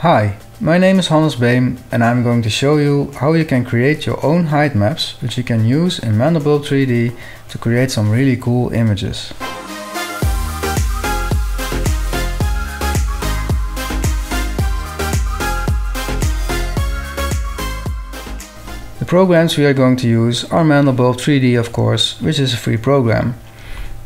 Hi, my name is Hannes Beem and I'm going to show you how you can create your own height maps which you can use in Mandelbulb 3D to create some really cool images. The programs we are going to use are Mandelbulb 3D of course, which is a free program.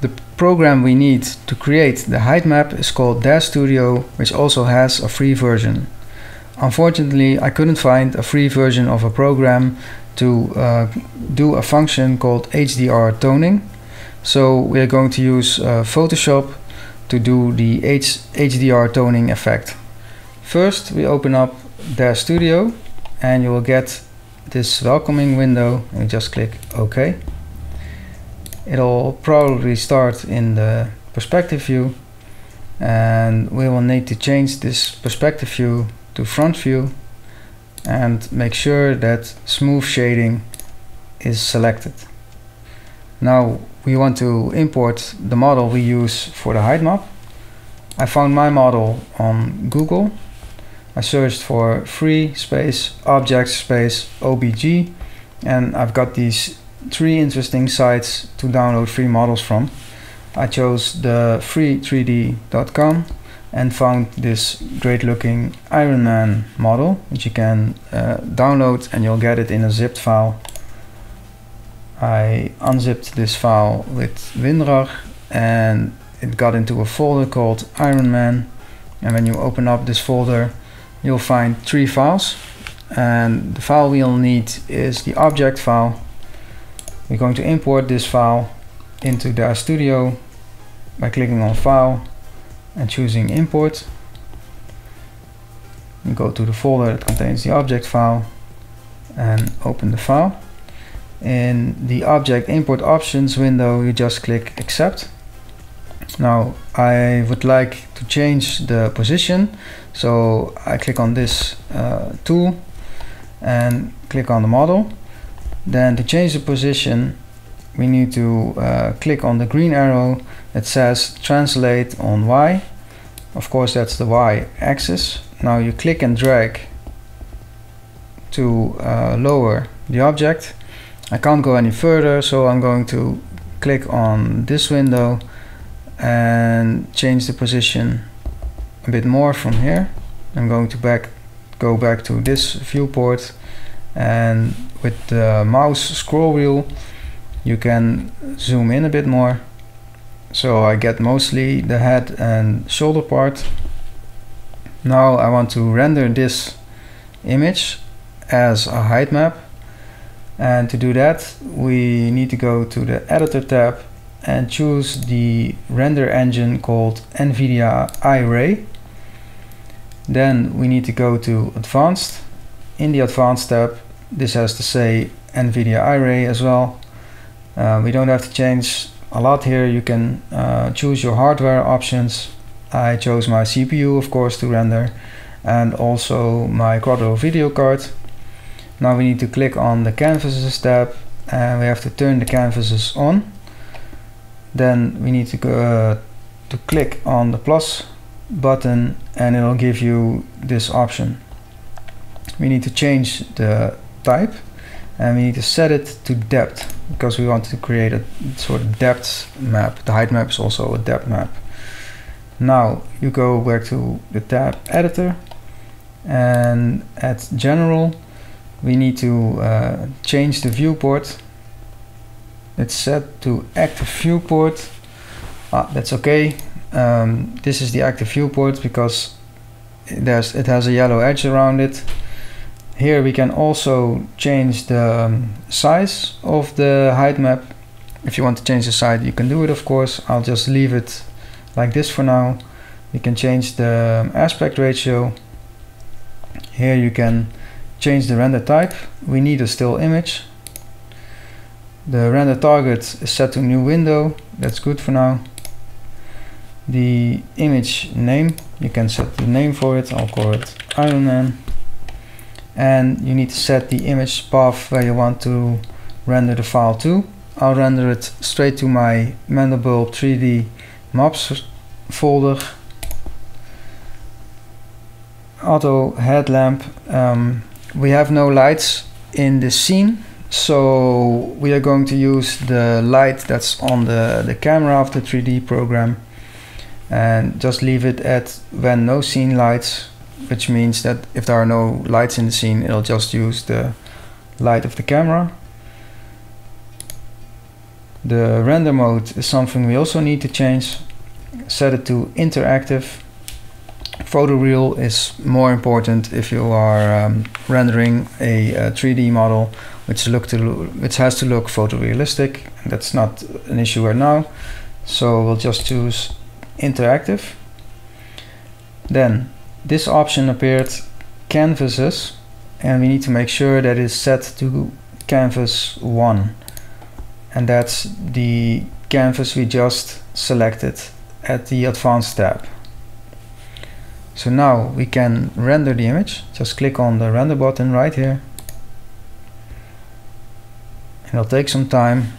The program we need to create the height map is called DAZ Studio, which also has a free version. Unfortunately, I couldn't find a free version of a program to uh, do a function called HDR toning. So we are going to use uh, Photoshop to do the H HDR toning effect. First, we open up DAZ Studio and you will get this welcoming window and just click OK. It'll probably start in the perspective view and we will need to change this perspective view to front view and make sure that smooth shading is selected. Now we want to import the model we use for the height map. I found my model on Google I searched for free space object space OBJ and I've got these three interesting sites to download free models from. I chose the free3d.com and found this great looking Iron Man model which you can uh, download and you'll get it in a zipped file. I unzipped this file with WinRAR and it got into a folder called Iron Man and when you open up this folder you'll find three files and the file we'll need is the object file we're going to import this file into the studio by clicking on file and choosing import. You go to the folder that contains the object file and open the file. In the object import options window you just click accept. Now I would like to change the position so I click on this uh, tool and click on the model then to change the position we need to uh, click on the green arrow that says translate on Y. Of course that's the Y axis. Now you click and drag to uh, lower the object. I can't go any further so I'm going to click on this window and change the position a bit more from here. I'm going to back go back to this viewport and with the mouse scroll wheel you can zoom in a bit more so I get mostly the head and shoulder part now I want to render this image as a height map and to do that we need to go to the editor tab and choose the render engine called NVIDIA iRay. Then we need to go to advanced. In the advanced tab, this has to say NVIDIA iRay as well. Uh, we don't have to change a lot here. You can uh, choose your hardware options. I chose my CPU of course to render and also my Quadro video card. Now we need to click on the canvases tab and we have to turn the canvases on then we need to go uh, to click on the plus button and it'll give you this option we need to change the type and we need to set it to depth because we want to create a sort of depth map. The height map is also a depth map. Now you go back to the tab editor and at general we need to uh, change the viewport. It's set to active viewport. Ah, that's okay. Um, this is the active viewport because there's it has a yellow edge around it here we can also change the um, size of the height map if you want to change the size you can do it of course I'll just leave it like this for now you can change the um, aspect ratio here you can change the render type we need a still image the render target is set to new window. That's good for now. The image name, you can set the name for it. I'll call it Iron Man. And you need to set the image path where you want to render the file to. I'll render it straight to my Mandelbulb 3D maps folder. auto headlamp um, we have no lights in the scene so we are going to use the light that's on the, the camera of the 3D program and just leave it at when no scene lights which means that if there are no lights in the scene it'll just use the light of the camera. The render mode is something we also need to change. Set it to interactive. Photoreal is more important if you are um, rendering a, a, 3D model which look to which has to look photorealistic that's not an issue right now. So we'll just choose interactive. Then this option appeared canvases and we need to make sure that it's set to canvas 1 and that's the canvas we just selected at the advanced tab. So now we can render the image. Just click on the render button right here. It'll take some time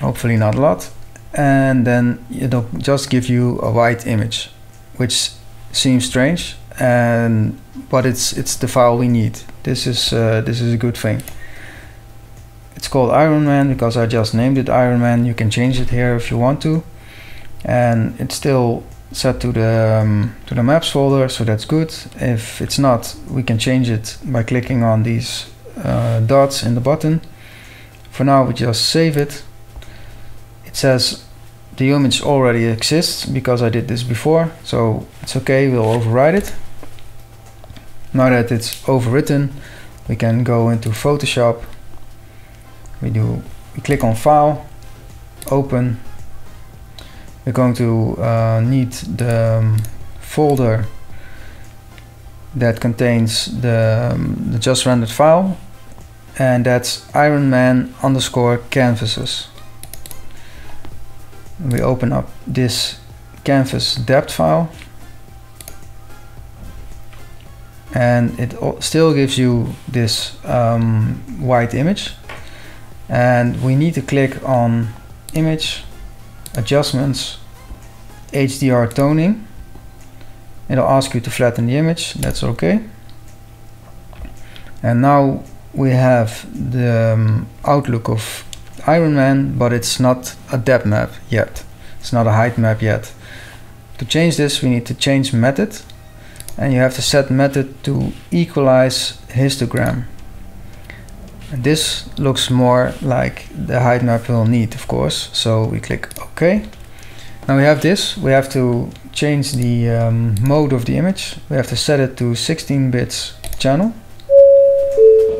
hopefully not a lot. And then it'll just give you a white image which seems strange and but it's it's the file we need. This is uh, this is a good thing. It's called Iron Man because I just named it Iron Man. You can change it here if you want to. And it's still set to the um, to the maps folder so that's good. If it's not we can change it by clicking on these uh, dots in the button. For now we just save it. It says the image already exists because I did this before so it's okay we'll override it now that it's overwritten we can go into Photoshop. We do we click on file open. We're going to uh, need the um, folder that contains the, um, the just rendered file and that's Iron Man underscore canvases. We open up this canvas depth file and it still gives you this um, white image. And we need to click on image adjustments HDR toning. It'll ask you to flatten the image. That's okay. And now we have the um, outlook of Iron Man but it's not a depth map yet. It's not a height map yet. To change this we need to change method and you have to set method to equalize histogram. And this looks more like the height map we'll need of course. So we click OK. Now we have this. We have to change the um, mode of the image. We have to set it to 16 bits channel.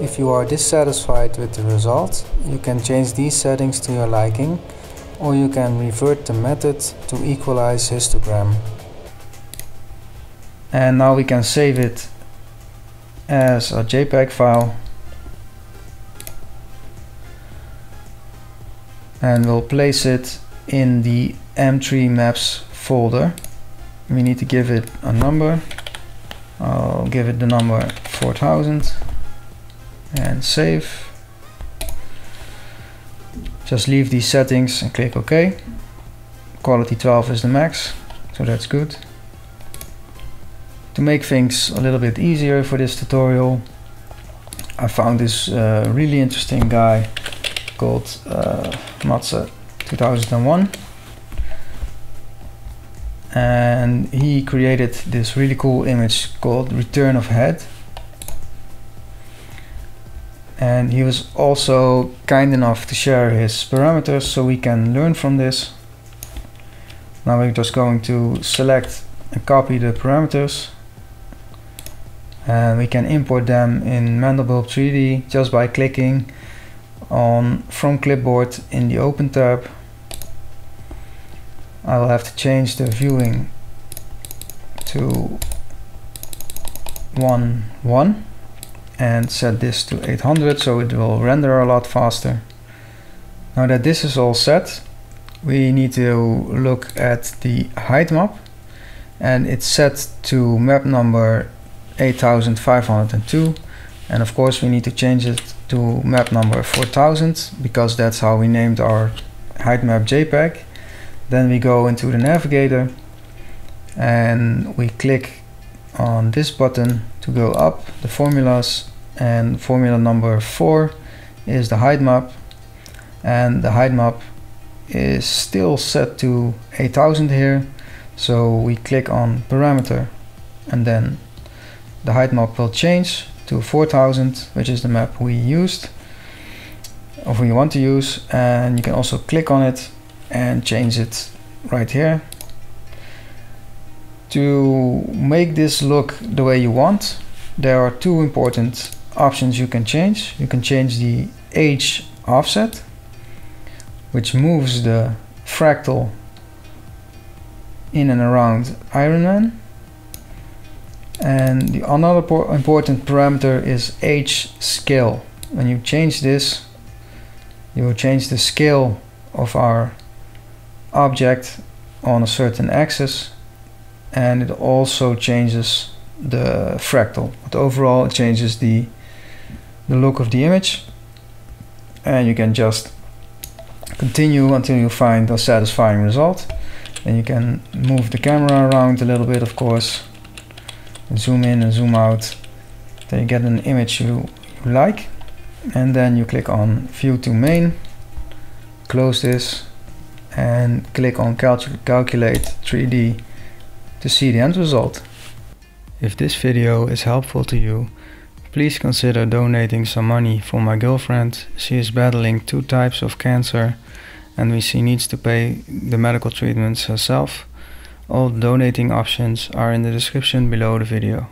If you are dissatisfied with the result you can change these settings to your liking or you can revert the method to equalize histogram and now we can save it as a JPEG file. And we'll place it in the M3 maps folder. We need to give it a number. I'll give it the number 4000 and save. Just leave these settings and click OK. Quality 12 is the max so that's good to make things a little bit easier for this tutorial, I found this uh, really interesting guy called uh, Matze 2001 and he created this really cool image called Return of Head. And he was also kind enough to share his parameters so we can learn from this. Now we're just going to select and copy the parameters and we can import them in Mandelbulb 3D just by clicking on from clipboard in the open tab. I will have to change the viewing to 1 1 and set this to 800 so it will render a lot faster. Now that this is all set we need to look at the height map and it's set to map number 8502 and of course we need to change it to map number 4000 because that's how we named our height map JPEG. Then we go into the navigator and we click on this button to go up the formulas. And formula number 4 is the height map. And the height map is still set to 8000 here. So we click on parameter and then the height map will change to 4000 which is the map we used or we want to use and you can also click on it and change it right here. To make this look the way you want there are two important options you can change. You can change the age offset which moves the fractal in and around Iron Man and the another important parameter is age scale. When you change this you will change the scale of our object on a certain axis and it also changes the fractal. But overall it changes the the look of the image. And you can just continue until you find a satisfying result. And you can move the camera around a little bit of course zoom in and zoom out then you get an image you, you like and then you click on view to main close this and click on cal calculate 3D to see the end result. If this video is helpful to you, please consider donating some money for my girlfriend. She is battling two types of cancer and she needs to pay the medical treatments herself. All donating options are in the description below the video.